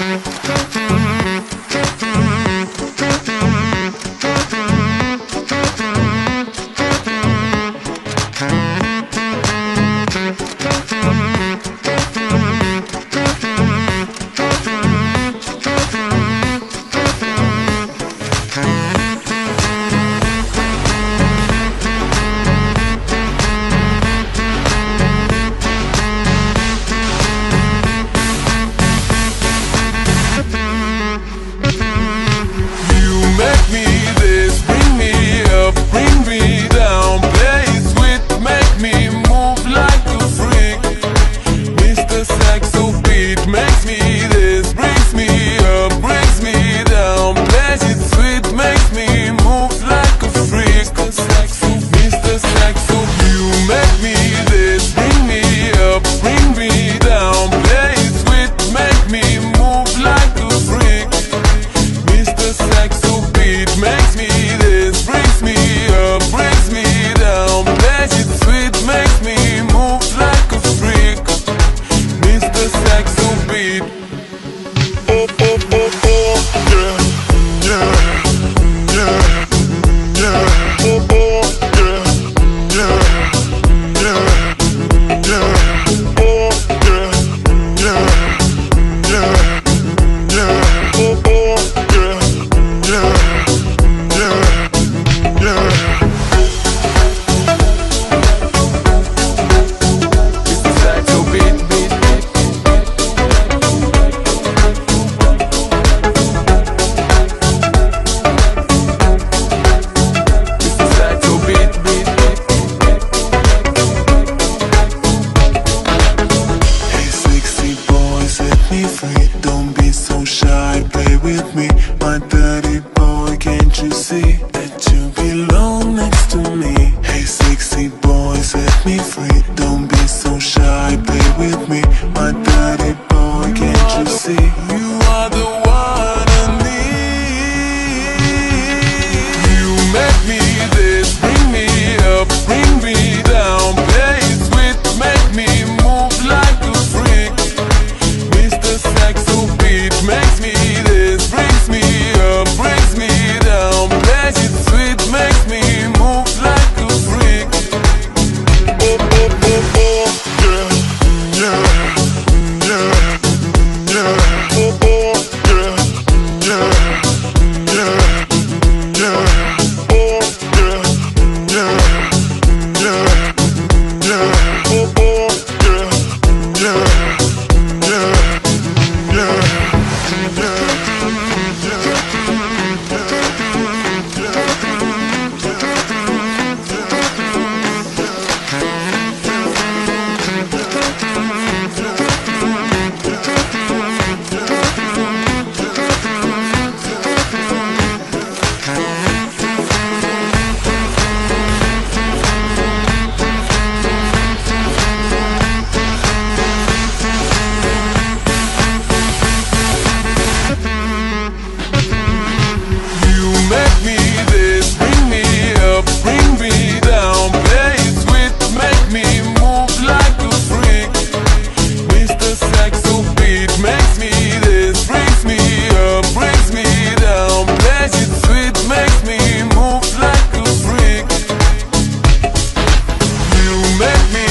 Mm-hmm. make me